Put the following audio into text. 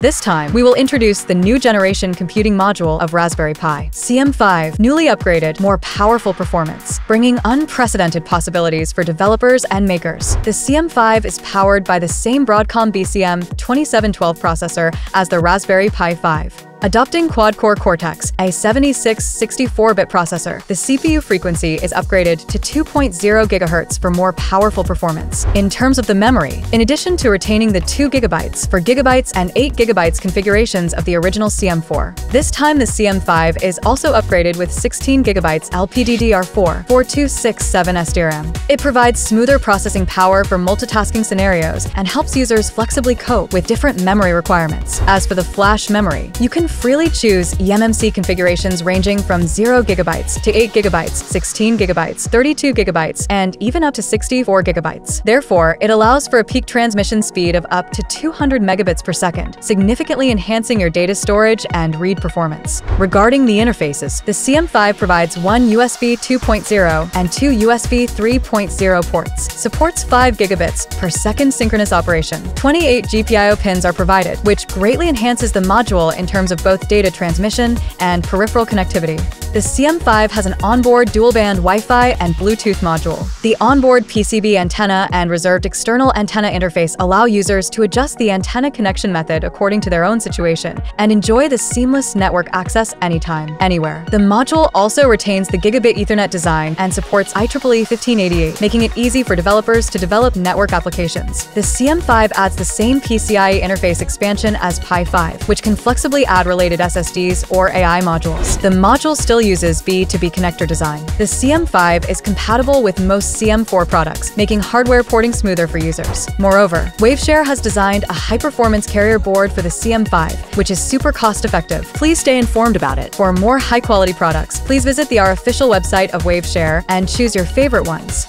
This time, we will introduce the new generation computing module of Raspberry Pi, CM5, newly upgraded, more powerful performance, bringing unprecedented possibilities for developers and makers. The CM5 is powered by the same Broadcom BCM 2712 processor as the Raspberry Pi 5. Adopting quad-core Cortex-A76 64-bit processor, the CPU frequency is upgraded to 2.0 GHz for more powerful performance. In terms of the memory, in addition to retaining the 2 GB for gigabytes and 8 GB configurations of the original CM4, this time the CM5 is also upgraded with 16 GB LPDDR4 4267 SDRAM. It provides smoother processing power for multitasking scenarios and helps users flexibly cope with different memory requirements. As for the flash memory, you can freely choose eMMC configurations ranging from 0 GB to 8 GB, 16 GB, 32 GB, and even up to 64 GB. Therefore, it allows for a peak transmission speed of up to 200 megabits per second, significantly enhancing your data storage and read performance. Regarding the interfaces, the CM5 provides one USB 2.0 and two USB 3.0 ports, supports 5 gigabits per second synchronous operation. 28 GPIO pins are provided, which greatly enhances the module in terms of of both data transmission and peripheral connectivity. The CM5 has an onboard dual-band Wi-Fi and Bluetooth module. The onboard PCB antenna and reserved external antenna interface allow users to adjust the antenna connection method according to their own situation and enjoy the seamless network access anytime, anywhere. The module also retains the gigabit Ethernet design and supports IEEE 1588, making it easy for developers to develop network applications. The CM5 adds the same PCIe interface expansion as Pi 5, which can flexibly add related SSDs or AI modules. The module still uses B2B connector design. The CM5 is compatible with most CM4 products, making hardware porting smoother for users. Moreover, Waveshare has designed a high-performance carrier board for the CM5, which is super cost-effective. Please stay informed about it. For more high-quality products, please visit the our official website of Waveshare and choose your favorite ones.